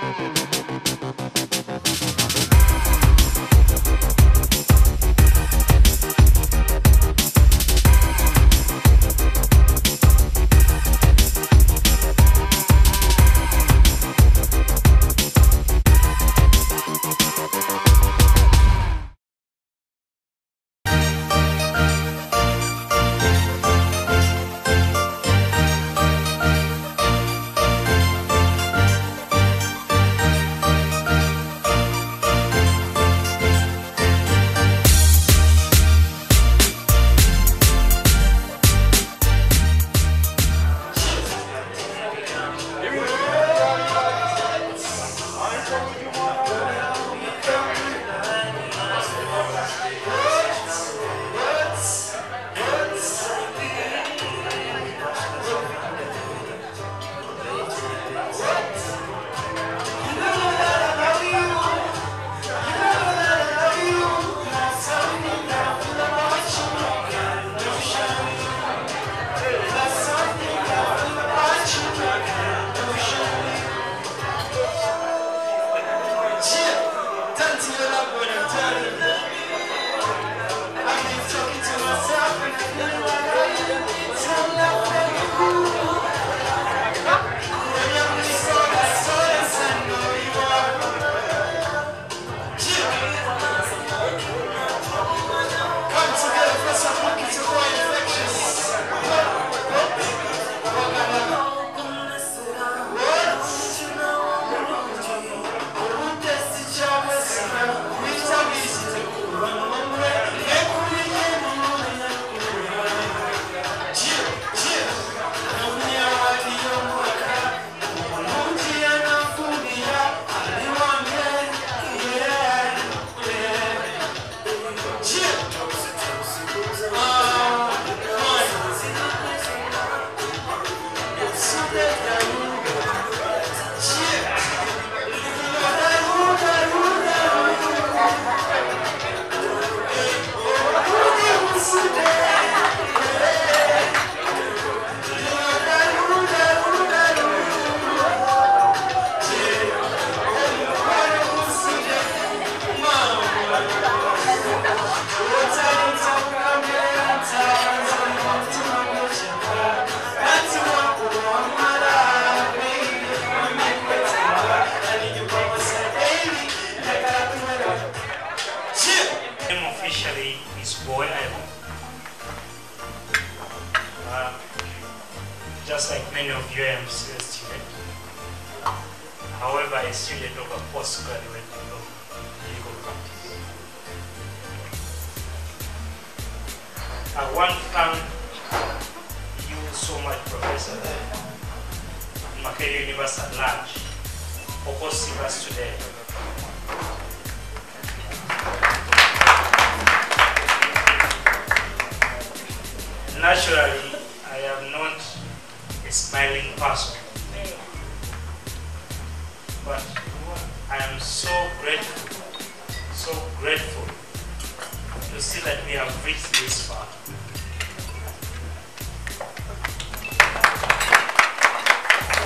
just a student of a postgraduate diploma legal practice. I want to thank you so much, Professor, Makerere University at large, for hosting us today. Naturally, I am not a smiling person. But I am so grateful, so grateful to see that we have reached this far.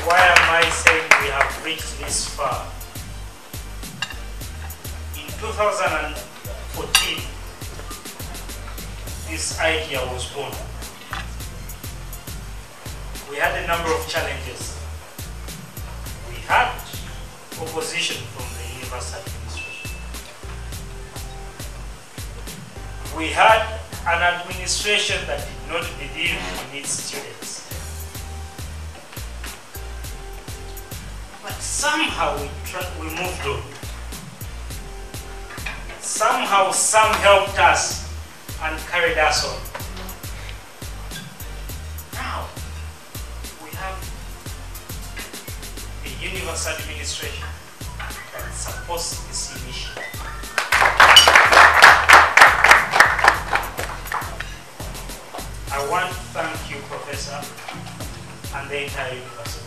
Why am I saying we have reached this far? In 2014, this idea was born we had a number of challenges. Opposition from the university administration. We had an administration that did not believe in its students. But somehow we, we moved on. Somehow some helped us and carried us on. Now, we have a universal administration that supports this initiative. I want to thank you, Professor, and the entire university.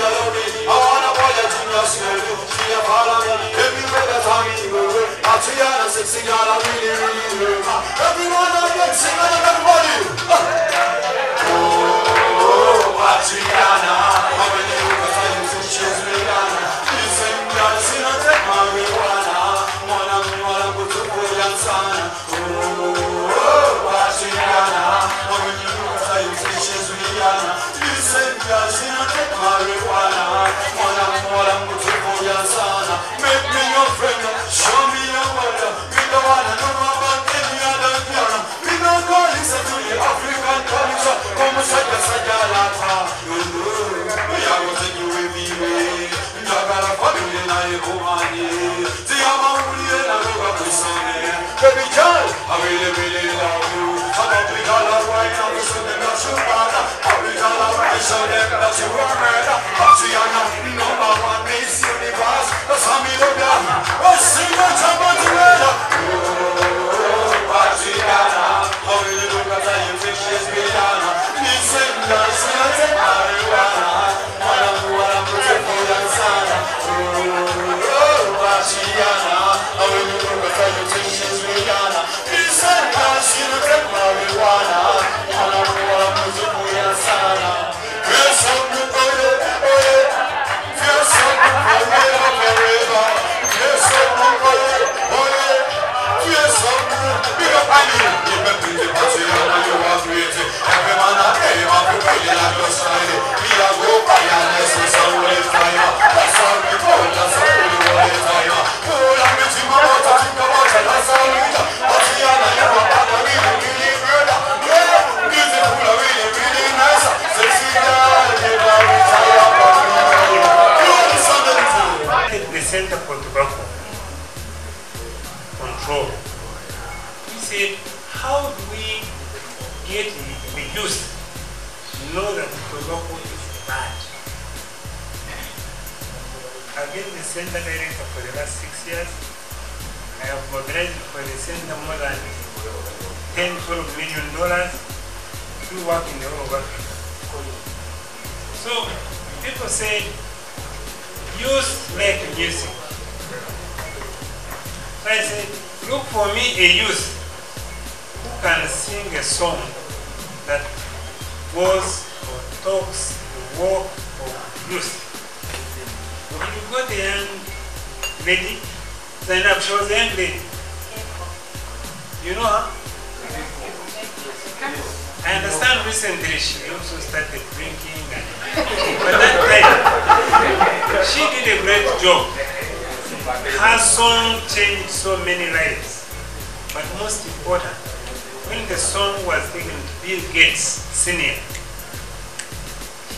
A so them that you are murder Tatiana, number Center Tobacco Control. We said, how do we get the youth know that tobacco is bad? I've been the center director for the last six years. I have mobilized for the center more than 10, 12 million dollars to work in the whole of Africa. So people say youth make music. So I said, look for me a youth who can sing a song that goes or talks the walk of youth. If you got a young lady, up, she was a young lady. You know her? I understand recently she also started drinking, and, but she did a great job. Her song changed so many lives. But most important, when the song was taken to Bill Gates Senior,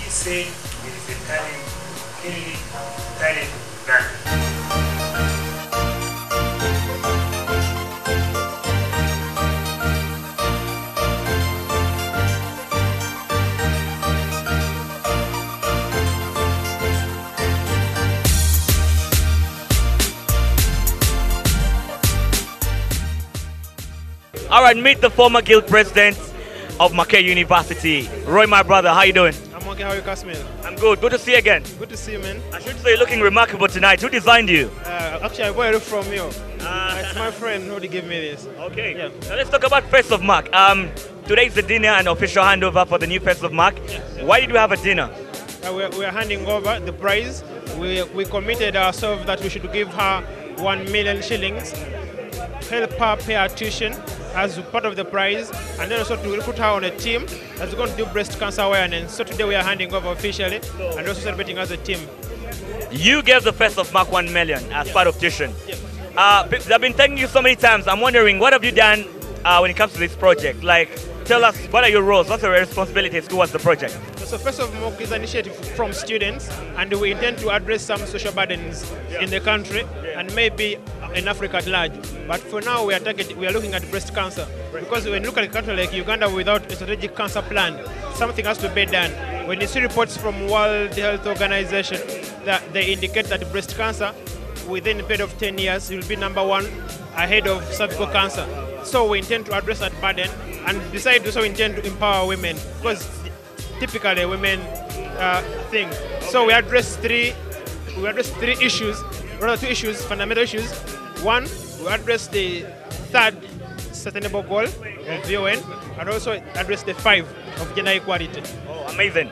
he said there is a talent, Kennedy talent in All right, meet the former guild president of Makerere University, Roy, my brother. How you doing? I'm okay. How are you, Kasmil? I'm good. Good to see you again. Good to see you, man. I should say you're looking remarkable tonight. Who designed you? Uh, actually, I bought it from you. Ah. it's my friend who gave me this. Okay. Yeah. Now let's talk about Face of MAK. Um, today's the dinner and official handover for the new Face of MAK. Why did you have a dinner? Uh, we're, we're handing over the prize. We, we committed ourselves that we should give her one million shillings, help her pay her tuition as part of the prize, and then also to put her on a team that's going to do breast cancer awareness. So today we are handing over officially and also celebrating as a team. You gave the first of MAK one million as part of tuition. Yeah. Uh, I've been thanking you so many times. I'm wondering what have you done uh, when it comes to this project? Like, tell us what are your roles? What's your responsibilities towards the project? So first of all, is an initiative from students, and we intend to address some social burdens in the country and maybe in Africa at large. But for now, we are targeting, we are looking at breast cancer because when you look at a country like Uganda without a strategic cancer plan, something has to be done. When you see reports from World Health Organization that they indicate that breast cancer within a period of 10 years will be number one ahead of cervical cancer. So we intend to address that burden and besides also intend to empower women because typically women uh, thing. So we address three we address three issues, rather two issues, fundamental issues. One, we address the third sustainable goal of UN and also address the five of gender equality. Oh, amazing.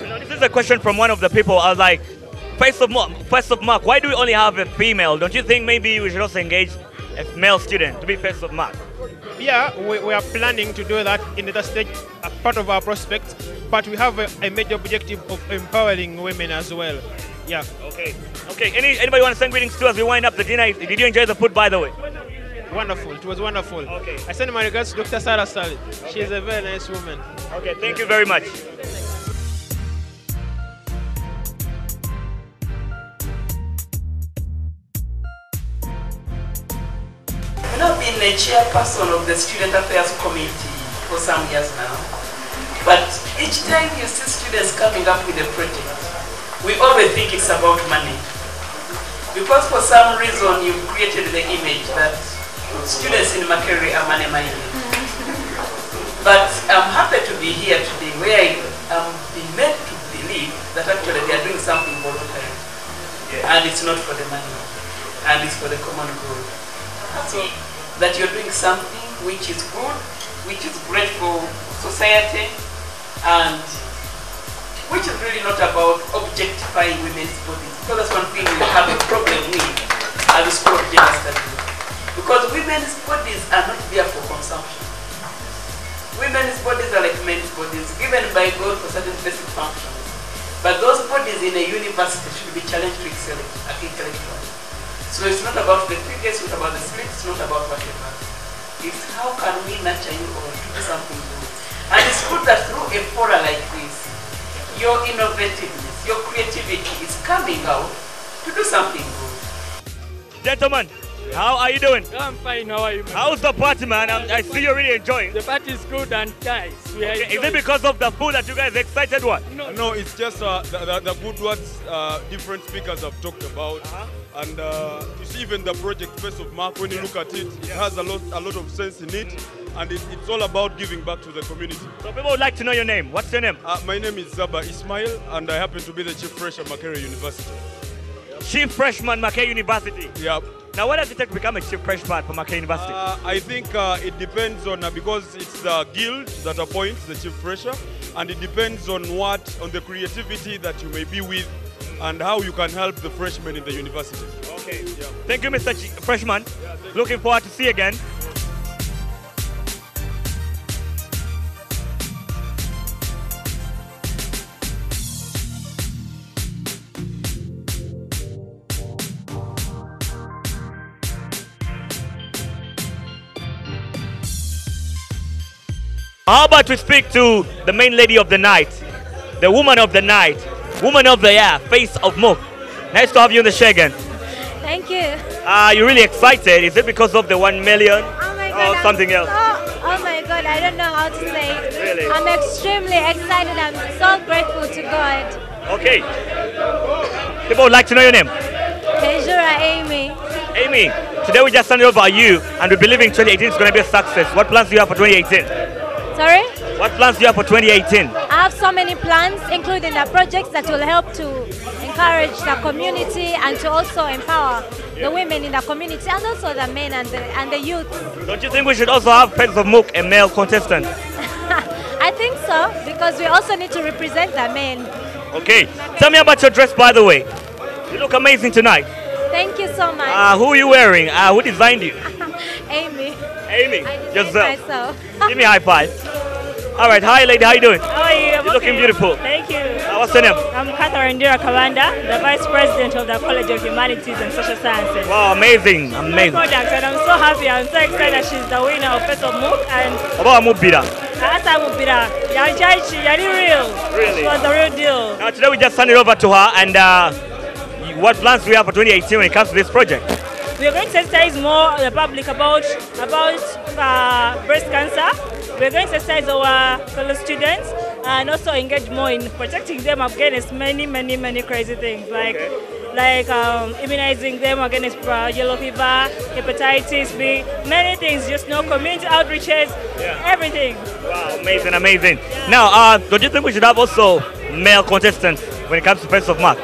You know, this is a question from one of the people. I was like, first of MAK, Face of MAK, why do we only have a female? Don't you think maybe we should also engage a male student to be first of MAK? Yeah, we, we are planning to do that in the stage, a part of our prospects, but we have a, a major objective of empowering women as well. Yeah. Okay. Okay. Any anybody want to send greetings to as we wind up the dinner? Did you enjoy the food, by the way? Wonderful. It was wonderful. Okay. I send my regards to Dr. Sarah Sally. She is a very nice woman. Okay. Thank you very much. A chairperson of the Student Affairs Committee for some years now. But each time you see students coming up with a project, we always think it's about money. Because for some reason you've created the image that students in Makerere are money minded. But I'm happy to be here today where I am being made to believe that actually they are doing something voluntary. And it's not for the money. And it's for the common good. So that you're doing something which is good, which is great for society, and which is really not about objectifying women's bodies. Because that's one thing we have a problem with at the School of Gender Studies. Because women's bodies are not there for consumption. Women's bodies are like men's bodies, given by God for certain basic functions. But those bodies in a university should be challenged to excel at intellectually. So it's not about the figures, it's not about the split, it's not about whatever. It's how can we nurture you all to do something good. And it's good that through a fora like this, your innovativeness, your creativity is coming out to do something good. Gentlemen, how are you doing? I'm fine. How are you? Man? How's the party, man? I'm, I see you're really enjoying. The party is good and nice. We are Okay, Is it because of the food that you guys excited what? No, No, it's just uh, the, the, the good words uh, different speakers have talked about. Uh-huh. And uh, you see even the project Face of MAK, when you look at it, it has a lot, a lot of sense in it. And it, it's all about giving back to the community. So people would like to know your name. What's your name? Uh, my name is Zaba Ismail, and I happen to be the chief fresh at Makerere University. Chief Freshman, Makerere University. Yep. Now, what does it take to become a chief freshman for Makerere University? Uh, I think uh, it depends on uh, because it's the guild that appoints the chief fresher, and it depends on what on the creativity that you may be with, and how you can help the freshmen in the university. okay. Thank you, Mr. Chi- Freshman. Looking forward to see you again. How about we speak to the main lady of the night, the woman of the night, woman of the year, face of MAK. Nice to have you in the show again. Thank you. Ah, Are you really excited? Is it because of the one million Oh my or god. I'm something else? so- oh my god, I don't know how to say it. Really? I'm extremely excited. I'm so grateful to God. Okay. People would like to know your name. Tejura Amy. Amy, today we just handed over you and we believe in 2018 is going to be a success. What plans do you have for 2018? Sorry? What plans do you have for 2018? Have so many plans, including the projects that will help to encourage the community and to also empower the women in the community and also the men and the, and the youth. Don't you think we should also have Face of MAK, a male contestant? I think so because we also need to represent the men. Okay. Tell me about your dress, by the way. You look amazing tonight. Thank you so much. Uh, who are you wearing? Uh, who designed you? Amy. Amy, I yourself. myself. Give me a high five. All right, hi lady, how you doing? How are you? You're looking beautiful. Thank you. Uh, what's your name? I'm Catherine Dira Kawanda, the Vice President of the College of Humanities and Social Sciences. Wow, amazing, My amazing. product, and I'm so happy. I'm so excited that she's the winner of Face of MAK and About Mubira. Asa Mubira. Yari Yari real. Really? She was the real deal. Now today we just handed over to her and uh, what plans do we have for 2018 when it comes to this project? We are going to sensitize more the public about about uh, breast cancer. We're going to sensitize our fellow students and also engage more in protecting them against many, many, many crazy things like like um, immunizing them against uh, yellow fever, hepatitis B, many things. Just know community outreaches, everything. Wow, amazing, amazing. Now, uh, don't you think we should have also male contestants when it comes to Face of MAK?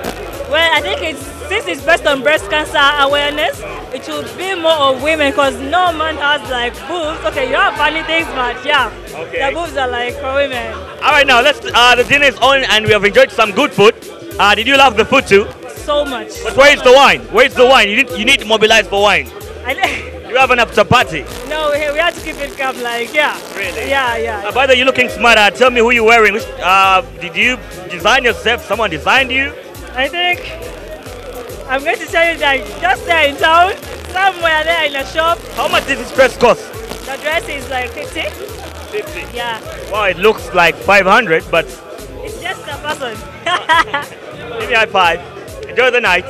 Well, I think it's since it's based on breast cancer awareness, it should be more of women because no man has like boobs. Okay, you have funny things, but yeah, Okay. the boobs are like for women. All right, now let's. Uh, the dinner is on and we have enjoyed some good food. Uh, did you love the food too? So much. But where is the wine? Where is the wine? You need you need to mobilize for wine. I, You have an after party. no, we, we have to keep it calm. Like yeah, Really? yeah, yeah. Uh, by the way, you're looking smart. Uh, tell me who you're wearing. Which, uh, did you design yourself? Someone designed you? I think I'm going to tell you that just there in town, somewhere there in a shop, How much did this dress cost? the dress is like 50. 50. Yeah, Wow, it looks like 500, but it's just a person. give me a high five. Enjoy the night.